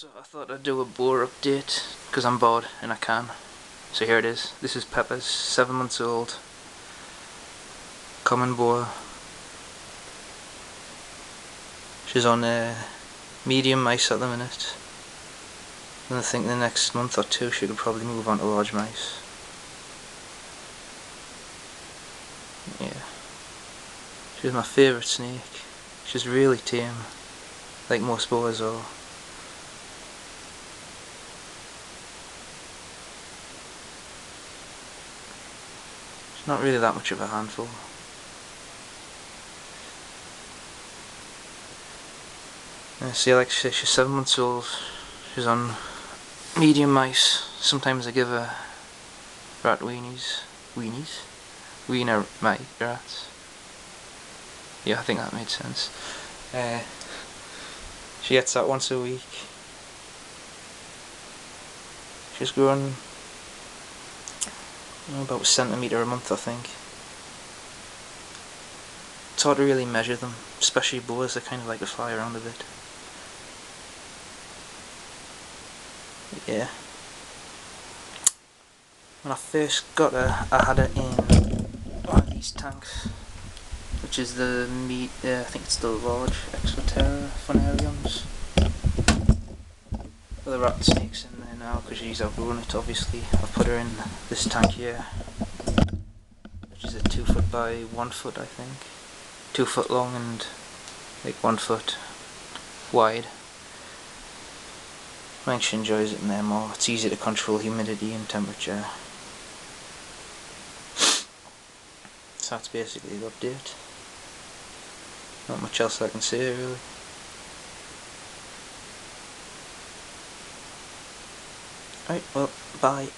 So I thought I'd do a boa update because I'm bored and I can. So here it is. This is Pepper's, seven months old. Common boa. She's on a medium mice at the minute. And I think the next month or two she could probably move on to large mice. Yeah. She's my favourite snake. She's really tame. Like most boas are. Not really that much of a handful. Yeah, see, like she, she's seven months old. She's on medium mice. Sometimes I give her rat weenies. Weenies? Wiener mice rats. Yeah, I think that made sense. Uh, she gets that once a week. She's growing about a centimetre a month I think. It's hard to really measure them, especially boas, they kind of like to fly around a bit. Yeah. When I first got her, I had her in one of these tanks, which is the meat, uh, I think it's the large Exoterra faunariums. With The rat snakes in now because she's outgrown it obviously. I've put her in this tank here, which is a 2 foot by 1 foot I think. 2 foot long and like 1 foot wide. I think she enjoys it in there more. It's easy to control humidity and temperature. So that's basically the update. Not much else I can say really. Right, well, bye.